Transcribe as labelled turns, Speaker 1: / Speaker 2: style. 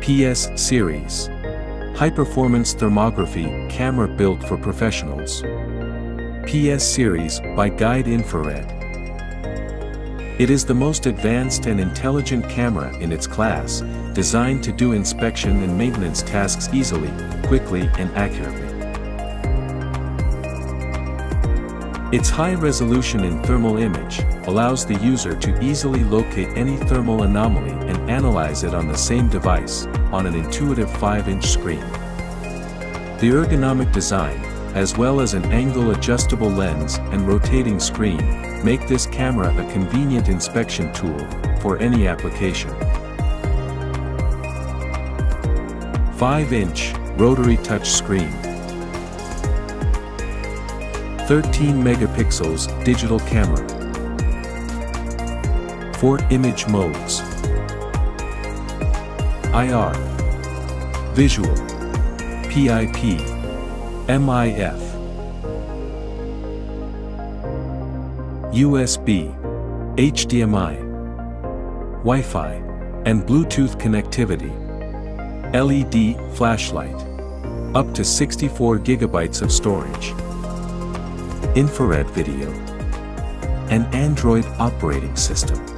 Speaker 1: PS Series High-performance thermography camera built for professionals. PS Series by Guide Infrared. It is the most advanced and intelligent camera in its class, designed to do inspection and maintenance tasks easily, quickly and accurately. Its high resolution in thermal image allows the user to easily locate any thermal anomaly and analyze it on the same device, on an intuitive 5-inch screen. The ergonomic design, as well as an angle adjustable lens and rotating screen, make this camera a convenient inspection tool for any application. 5-inch rotary touch screen 13 megapixels digital camera. 4 image modes. IR. Visual. PIP. MIF. USB. HDMI. Wi-Fi. And Bluetooth connectivity. LED flashlight. Up to 64 gigabytes of storage infrared video, and Android operating system.